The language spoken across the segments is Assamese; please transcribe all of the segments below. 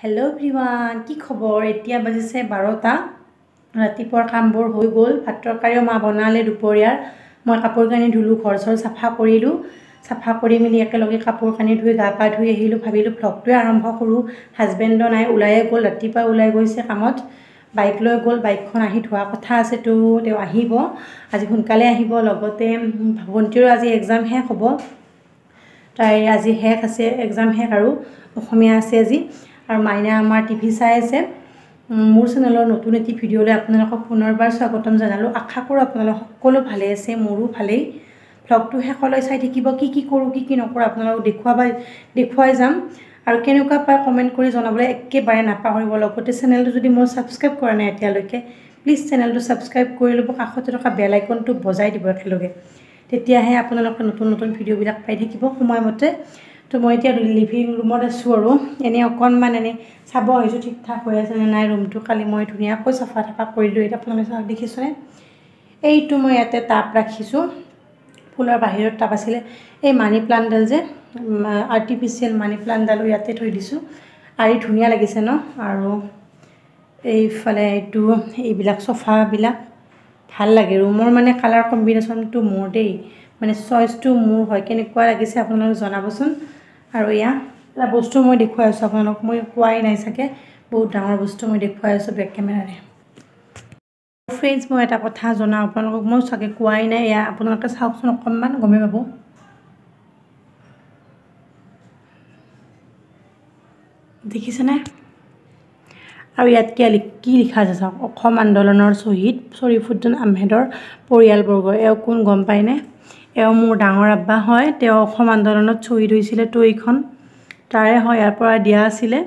হেল্ল' এভৰিৱান কি খবৰ? এতিয়া বাজিছে বাৰটা। ৰাতিপুৱাৰ কামবোৰ হৈ গ'ল। ভাত তৰকাৰীও মা বনালে দুপৰীয়াৰ। মই কাপোৰ কানি ধুলোঁ ঘৰ চৰ চাফা কৰিলোঁ। চাফা কৰি মেলি একেলগে কাপোৰ কানি ধুই গা পা ধুই আহিলোঁ। ভাবিলোঁ ভ্লগটোৱে আৰম্ভ কৰোঁ। হাজবেণ্ডো নাই ওলায়ে গ'ল। ৰাতিপুৱা ওলাই গৈছে কামত। বাইক লৈ গ'ল। বাইকখন আহি ধোৱা কথা আছেতো। তেওঁ আহিব। আজি সোনকালে আহিব। লগতে ভণ্টিৰো আজি এক্সাম শেষ হ'ব। তাইৰ আজি শেষ আছে। এক্সাম শেষ আৰু অসমীয়া আছে আজি। আৰু মাইনা আমাৰ টিভি চাই আছে। মোৰ চেনেলৰ নতুন এটি ভিডিঅ'লৈ আপোনালোকক পুনৰবাৰ স্বাগতম জনালোঁ। আশা কৰোঁ আপোনালোক সকলো ভালে আছে মোৰো ভালেই। ভ্লগটো শেষলৈ চাই থাকিব কি কি কৰোঁ কি কি নকৰোঁ আপোনালোকক দেখুৱাব দেখুৱাই যাম। আৰু কেনেকুৱা পায় কমেণ্ট কৰি জনাবলৈ একেবাৰে নাপাহৰিব। লগতে চেনেলটো যদি মোৰ ছাবস্ক্ৰাইব কৰা নাই এতিয়ালৈকে প্লিজ চেনেলটো ছাবস্ক্ৰাইব কৰি ল'ব কাষতে থকা বেল আইকনটো বজাই দিব একেলগে। তেতিয়াহে আপোনালোকে নতুন নতুন ভিডিঅ'বিলাক পাই থাকিব সময়মতে। তো মই এতিয়া লিভিং ৰুমত আছোঁ আৰু। এনেই অকণমান এনেই চাব আহিছোঁ ঠিক ঠাক হৈ আছে নে নাই ৰুমটো কালি মই ধুনীয়াকৈ চাফা তাফা কৰিলোঁ এতিয়া আপোনালোকে চাওক দেখিছেনে? এইটো মই ইয়াতে টাব ৰাখিছোঁ। ফুলৰ বাহিৰত টাব আছিলে। এই মানি প্লাণ্টডাল যে আৰ্টিফিচিয়েল মানি প্লাণ্টডালো ইয়াতে থৈ দিছোঁ। আৰি ধুনীয়া লাগিছে ন? আৰু এইফালে এইটো এইবিলাক চফাবিলাক ভাল লাগে। ৰুমৰ মানে কালাৰ কম্বিনেশ্যনটো মোৰ দেই। মানে চইচটো মোৰ হয়। কেনেকুৱা লাগিছে আপোনালোকে জনাবচোন। আৰু এয়া এটা বস্তু মই দেখুৱাই আছোঁ আপোনালোকক। মই কোৱাই নাই চাগে। বহুত ডাঙৰ বস্তু মই দেখুৱাই আছোঁ বেক কেমেৰাৰে। ফ্ৰেণ্ডছ মই এটা কথা জনাওঁ আপোনালোকক। মই চাগে কোৱাই নাই এয়া। আপোনালোকে চাওকচোন অকণমান গমেই পাব। দেখিছেনে? আৰু ইয়াত কি কি লিখা আছে চাওক? অসম আন্দোলনৰ শ্বহীদ শ্বৰীফুদ্দিন আহমেদৰ পৰিয়ালবৰ্গ। এওঁ কোন গম পায়নে? এওঁ মোৰ ডাঙৰ আব্বা হয় তেওঁ অসম আন্দোলনত শ্বহীদ হৈছিলে এইখন তাৰে হয় ইয়াৰ পৰা দিয়া আছিলে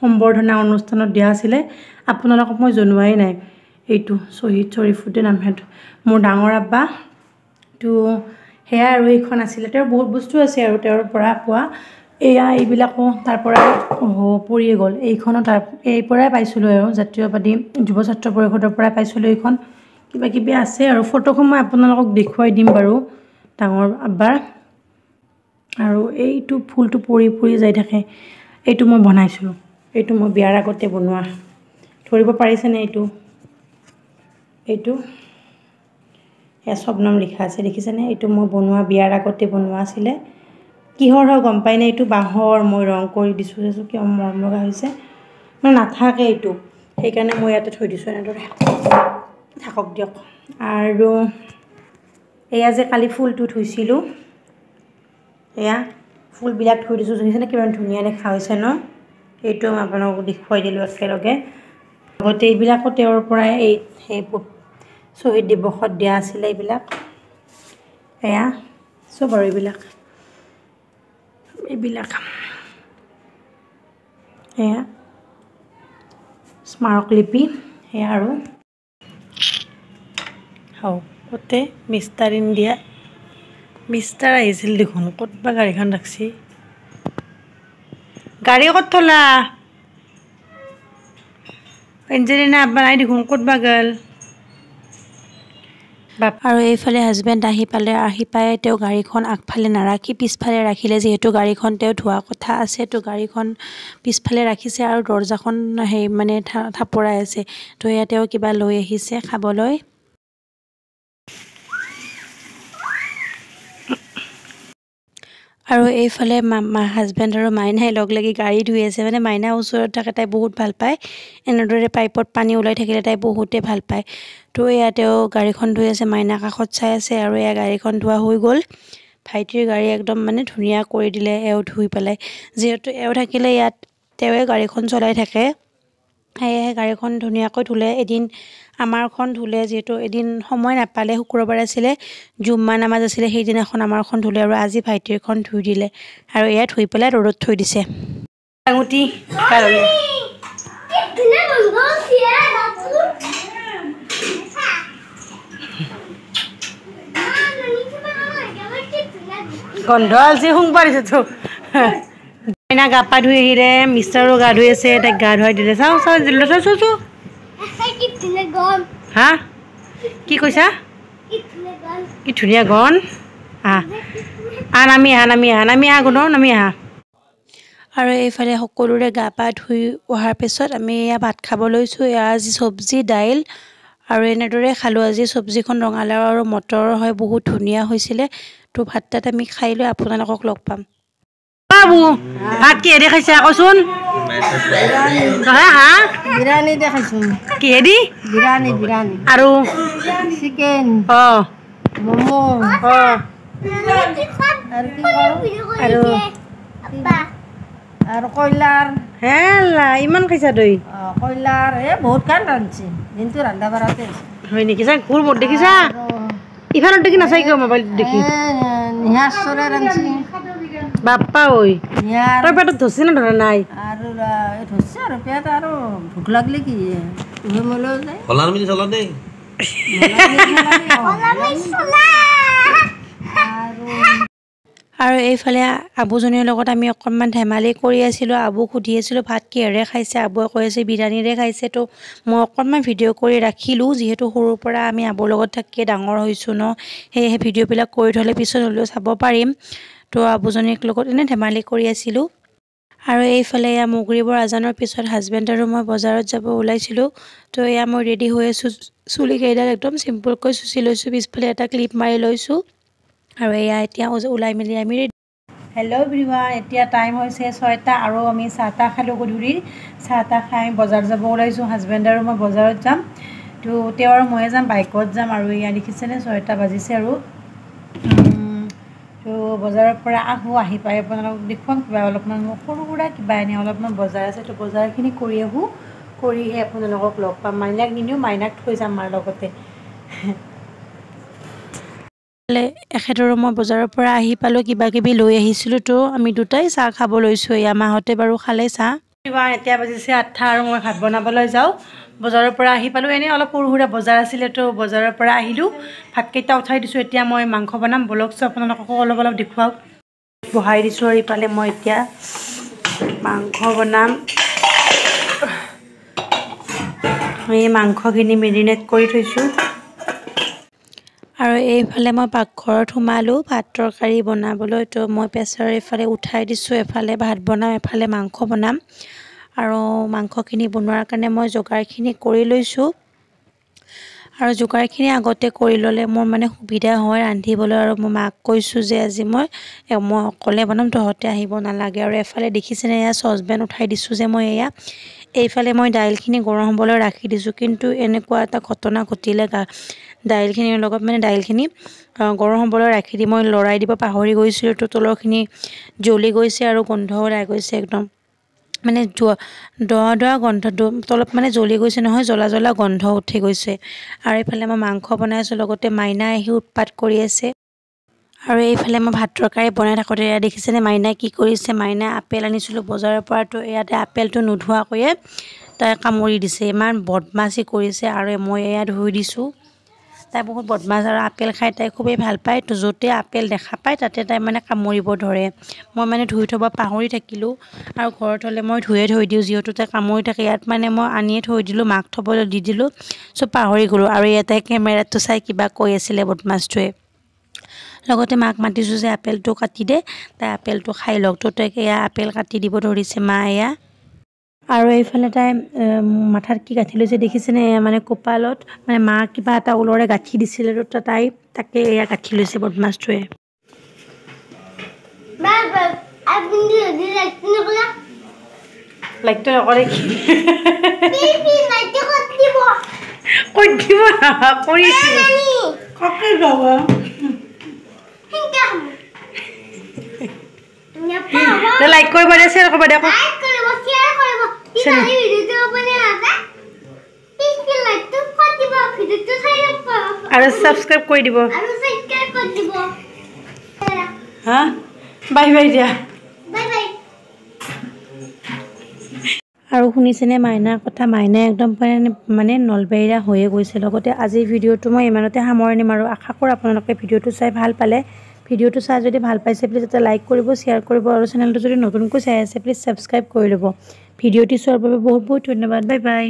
সম্বৰ্ধনা অনুষ্ঠানত দিয়া আছিলে। আপোনালোকক মই জনোৱাই নাই এইটো শ্বহীদ শ্বৰীফুদ্দিন আহমেদ মোৰ ডাঙৰ আব্বা তো সেয়া আৰু এইখন আছিলে। তেওঁৰ বহুত বস্তু আছে আৰু তেওঁৰ পৰা পোৱা। এয়া এইবিলাকো তাৰ পৰা পৰিয়ে গ'ল। এইখনো তাৰ এই পৰাই পাইছিলোঁ আৰু জাতীয়বাদী যুৱ ছাত্ৰ পৰিষদৰ পৰাই পাইছিলোঁ এইখন। কিবা কিবি আছে আৰু ফটোখন মই আপোনালোকক দেখুৱাই দিম বাৰু। ডাঙৰ আব্বাৰ। আৰু এইটো ফুলটো পৰি পৰি যাই থাকে। এইটো মই বনাইছিলোঁ এইটো মই বিয়াৰ আগতে বনোৱা। ধৰিব পাৰিছেনে এইটো? এইটো। এয়া স্বপ্নম লিখা আছে দেখিছেনে? এইটো মই বনোৱা বিয়াৰ আগতে বনোৱা আছিলে। কিহৰ হয় গম পাইনে? এইটো বাঁহৰ মই ৰং কৰি দিছোঁ চাইছোঁ কিয় মৰম লগা হৈছে। মানে নাথাকে এইটো। সেইকাৰণে মই ইয়াতে থৈ দিছোঁ এনেদৰে। থাকক দিয়ক। আৰু এয়া যে কালি ফুলটো থৈছিলোঁ এয়া ফুলবিলাক থৈ দিছোঁ। দেখিছেনে কিমান ধুনীয়া দেখা হৈছে ন? এইটো মই আপোনালোকক দেখুৱাই দিলোঁ একেলগে। লগতে এইবিলাকো তেওঁৰ পৰাই এই সেই শ্বহীদ দিৱসত দিয়া আছিলে এইবিলাক। এয়া চব আৰু এইবিলাক। এইবিলাক। এয়া স্মাৰকলিপি সেয়া আৰু। হওক। গোটেই মিষ্টাৰ ইণ্ডিয়া মিষ্টাৰ আহিছিল দেখোন ক'ত বা গাড়ীখন ৰাখছি। গাড়ী ক'ত থলা? এঞ্জেলিনা আব্বা নাই দেখোন ক'ত বা গ'ল আৰু এইফালে হাজবেণ্ড আহি পালে আহি পাই তেওঁ গাড়ীখন আগফালে নাৰাখি পিছফালে ৰাখিলে। যিহেতু গাড়ীখন তেওঁ ধোৱা কথা আছে তো গাড়ীখন পিছফালে ৰাখিছে আৰু দৰ্জাখন সেই মানে থাপৰাই আছে। তো এয়া তেওঁ কিবা লৈ আহিছে খাবলৈ। আৰু এইফালে মা হাজবেণ্ড আৰু মাইনাই লগ লাগি গাড়ী ধুই আছে। মানে মাইনা ওচৰত থাকে তাই বহুত ভাল পায়। এনেদৰে পাইপত পানী ওলাই থাকিলে তাই বহুতেই ভাল পায়। তো এয়া তেওঁ গাড়ীখন ধুই আছে মাইনা কাষত চাই আছে আৰু এয়া গাড়ীখন ধোৱা হৈ গ'ল। ভাইটিৰ গাড়ী একদম মানে ধুনীয়া কৰি দিলে এওঁ ধুই পেলাই। যিহেতু এওঁ থাকিলে ইয়াত তেওঁৱে গাড়ীখন চলাই থাকে। সেয়েহে গাড়ীখন ধুনীয়াকৈ ধুলে। এদিন আমাৰখন ধুলে যিহেতু এদিন সময় নাপালে শুক্ৰবাৰ আছিলে জুম্মা নামাজ আছিলে সেইদিনাখন আমাৰখন ধুলে আৰু আজি ভাইটিৰখন ধুই দিলে আৰু এয়া ধুই পেলাই ৰ'দত থৈ দিছে। আঙুঠি গন্ধ আজি শুং মাইনা গা পা ধুই আহিলে মিষ্টাৰো গা ধুই আছে তাইক গা ধুৱাই দিলে। চাওঁ চাওঁ চাওঁ চাওঁ চাওঁ। হা? কি কৈছা? কি ধুনীয়া গন আহ আহ নামি আহা নামি আহা নামি আহা গুণ নামি আহা। আৰু এইফালে সকলোৰে গা পা ধুই অহাৰ পিছত আমি এয়া ভাত খাব লৈছোঁ এয়া আজি চব্জি দাইল। আৰু এনেদৰে খালোঁ আজি চব্জিখন ৰঙালাও আৰু মটৰৰ হয় বহুত ধুনীয়া হৈছিলে। তো ভাত তাত আমি খাই লৈ আপোনালোকক লগ পাম। বাবু ভাত কিহেদি খাইছে আকৌচোন হা হা বিৰিয়ানী দেখাইছোঁ কিহেদি বিৰিয়ানী বিৰিয়ানী আৰু চিকেন অঁ ম'ম' অঁ আৰু কি কৰোঁ আৰু আৰু কয়লাৰ হেলা ইমান খাইছা তই অঁ, কয়লাৰ এই বহুত গান ৰান্ধছে দিনটো ৰন্ধা বঢ়াতে আছে হয় নেকি চা ঘূৰ মোৰ দেখিছা ইফালত দেখি নাচাই কিয় মোবাইলটো দেখি নিহাৰ চৰে ৰান্ধছে বাপ্পা ঐ। নিহাৰ তই পেটত ধৰছি না ধৰা নাই আৰু ৰা- এই ধৰছে আৰু পেট আৰু ভোক লাগলে কি তুহে মলৈও যায় হলাৰ মিলি চলা দেই আৰু আৰু এইফালে আবুজনীৰ লগত আমি অকণমান ধেমালি কৰি আছিলোঁ আবুক সুধি আছিলোঁ ভাত কিহেৰে খাইছে আবুৱে কৈ আছে বিৰিয়ানীৰে খাইছে তো মই অকণমান ভিডিঅ' কৰি ৰাখিলোঁ যিহেতু সৰুৰ পৰা আমি আবুৰ লগত থাকিয়ে ডাঙৰ হৈছোঁ ন সেয়েহে ভিডিঅ'বিলাক কৰি থ'লে পিছত হ'লেও চাব পাৰিম তো আবুজনীৰ লগত এনেই ধেমালি কৰি আছিলোঁ। আৰু এইফালে এয়া মগৰিবৰ আজানৰ পিছত হাজবেণ্ড আৰু মই বজাৰত যাব ওলাইছিলোঁ। তো এয়া মই ৰেডি হৈ আছোঁ। চুলি কেইডাল একদম চিম্পুলকৈ চুচি লৈছোঁ পিছফালে এটা ক্লিপ মাৰি লৈছোঁ। আৰু এয়া এতিয়া ওলাই মেলি আমি হেল্ল' এভৰিৱান এতিয়া টাইম হৈছে ছয়টা আৰু আমি চাহ তাহ খালোঁ গধূলিৰ। চাহ তাহ খাই বজাৰ যাব ওলাইছোঁ হাজবেণ্ড আৰু মই বজাৰত যাম। তো তেওঁ আৰু ময়ে যাম বাইকত যাম আৰু এয়া দেখিছেনে ছয়টা বাজিছে আৰু। তো বজাৰৰ পৰা আহোঁ আহি পাই আপোনালোকক দেখুৱাম কিবা অলপমান মোৰ সৰু সুৰা কিবা এনে অলপমান বজাৰ আছে তো বজাৰখিনি কৰি আহোঁ কৰিহে আপোনালোকক লগ পাম। মাইনাক নিনিও মাইনাক থৈ যাম মাৰ লগতে। এখেতৰো মই বজাৰৰ পৰা আহি পালোঁ কিবা কিবি লৈ আহিছিলোঁ তো আমি দুটাই চাহ খাব লৈছোঁ এয়া মাহঁতে বাৰু খালে চাহ। এতিয়া বাজিছে আঠটা আৰু মই ভাত বনাবলৈ যাওঁ। বজাৰৰ পৰা আহি পালোঁ। এনেই অলপ সৰু সুৰা বজাৰ আছিলে তো বজাৰৰ পৰা আহিলোঁ। ভাতকেইটা উঠাই দিছোঁ এতিয়া মই মাংস বনাম। চোন আপোনালোককো অলপ অলপ দেখুৱাওক। বহাই দিছোঁ আৰু ইফালে মই এতিয়া মাংস বনাম। এই মাংসখিনি মেৰিনেট কৰি থৈছোঁ। আৰু এইফালে মই পাকঘৰত সোমালোঁ ভাত তৰকাৰী বনাবলৈ। তো মই প্ৰেছাৰ এইফালে উঠাই দিছোঁ এফালে ভাত বনাম এফালে মাংস বনাম। আৰু মাংসখিনি বনোৱাৰ কাৰণে মই যোগাৰখিনি কৰি লৈছোঁ। আৰু যোগাৰখিনি আগতে কৰি ল'লে মোৰ মানে সুবিধা হয় ৰান্ধিবলৈ আৰু মই মাক কৈছোঁ যে আজি মই মই অকলে বনাম তহঁতে আহিব নালাগে। আৰু এফালে দেখিছেনে এয়া চচপেন উঠাই দিছোঁ যে মই এয়া এইফালে মই দাইলখিনি গৰম হ'বলৈ ৰাখি দিছোঁ। কিন্তু এনেকুৱা এটা ঘটনা ঘটিলে গা দাইলখিনিৰ লগত মানে দাইলখিনি গৰম হ'বলৈ ৰাখি দি মই লৰাই দিব পাহৰি গৈছিলোঁ। তো তলৰখিনি জ্বলি গৈছে আৰু গোন্ধ ওলাই গৈছে একদম। মানে দৱা দৱা গন্ধটো তলত মানে জ্বলি গৈছে নহয় জ্বলা জ্বলা গন্ধ উঠি গৈছে। আৰু এইফালে মই মাংস বনাই আছোঁ লগতে মাইনা আহি উৎপাত কৰি আছে। আৰু এইফালে মই ভাত তৰকাৰী বনাই থাকোঁতে এয়া দেখিছেনে মাইনাই কি কৰিছে মাইনাই আপেল আনিছিলোঁ বজাৰৰ পৰা তো ইয়াতে আপেলটো নোধোৱাকৈয়ে তাই কামুৰি দিছে ইমান বদমাচি কৰিছে আৰু মই এয়া ধুই দিছোঁ। তাই বহুত বদমাছ আৰু আপেল খাই তাই খুবেই ভাল পায়। তো য'তে আপেল দেখা পায় তাতে তাই মানে কামুৰিব ধৰে। মই মানে ধুই থ'ব পাহৰি থাকিলোঁ আৰু ঘৰত হ'লে মই ধুয়ে থৈ দিওঁ। যিহেতু তাই কামুৰি থাকে ইয়াত মানে মই আনিয়ে থৈ দিলোঁ মাক থ'বলৈ দি দিলোঁ চ' পাহৰি গ'লোঁ আৰু ইয়াতে কেমেৰাটো চাই কিবা কৈ আছিলে বদমাছটোৱে। লগতে মাক মাতিছোঁ যে আপেলটো কাটি দে তাই আপেলটো খাই লওক। তো তাইক এয়া আপেল কাটি দিব ধৰিছে মা এয়া। আৰু এইফালে তাই মাথাত কি গাঁঠি লৈছে দেখিছেনে? মানে কপালত মানে মা কিবা এটা ঊলৰে গাঁঠি দিছিলে তো তাই তাকে এয়া গাঁঠি লৈছে বদমাছটোৱে। লাইটটো নকৰে কি? কৈ দিব না কৰি ককে গাব? লাইক কৰিব দে শ্বেয়াৰ কৰিব দে আৰু ছাবস্ক্ৰাইব কৰি দিব হা বাই বাই দিয়া আৰু শুনিছেনে মাইনাৰ কথা মাইনাই একদম মানে নলবেইৰা হৈয়ে গৈছে। লগতে আজিৰ ভিডিঅ'টো মই ইমানতে সামৰণি মাৰোঁ। আশা কৰোঁ আপোনালোকে ভিডিঅ'টো চাই ভাল পালে। ভিডিঅ'টো চাই যদি ভাল পাইছে প্লিজ এটা লাইক কৰিব শ্বেয়াৰ কৰিব আৰু চেনেলটো যদি নতুনকৈ চাই আছে প্লিজ ছাবস্ক্ৰাইব কৰি ল'ব। ভিডিঅ'টি চোৱাৰ বাবে বহুত বহুত ধন্যবাদ। Bye bye